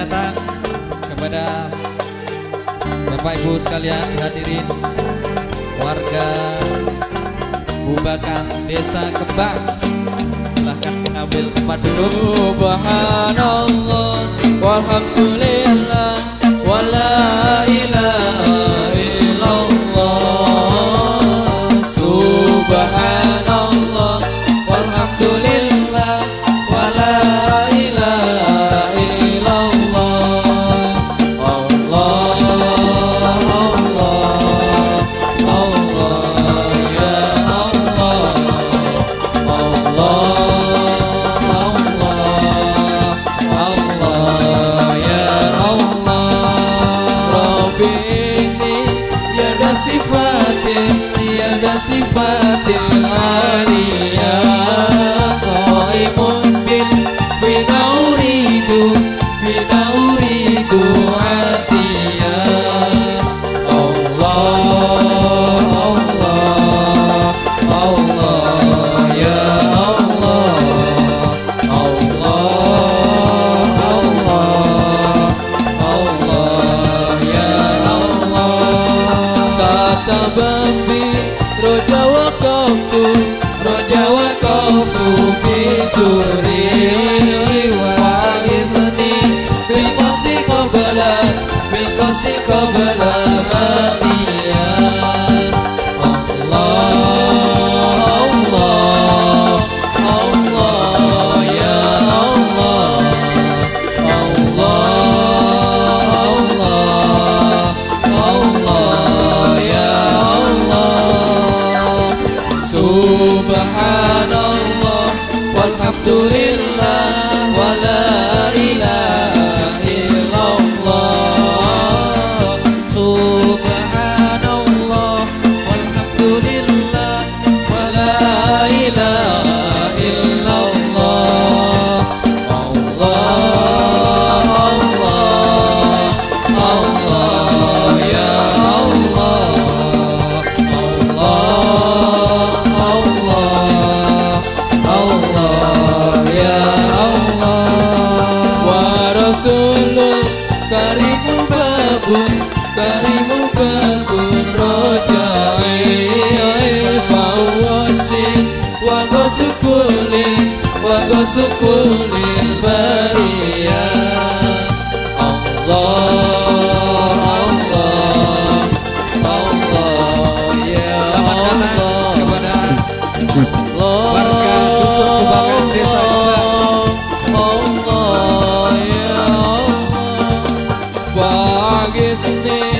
datang kepada Bapak Ibu sekalian hadirin warga Bubakan Desa Kembang. Silahkan mengambil tempat duduk. Subhanallah walhamdulillah wala sifatil aliyah bi qasdi qabla matiyan Allah Allah Allah ya Allah Allah Allah ya Allah Subhanallah walhamdulillah wa rasulul karimul babun karimul babun rojai fawasi wa gosukuli wa gosukuli bariyah Allah 계신데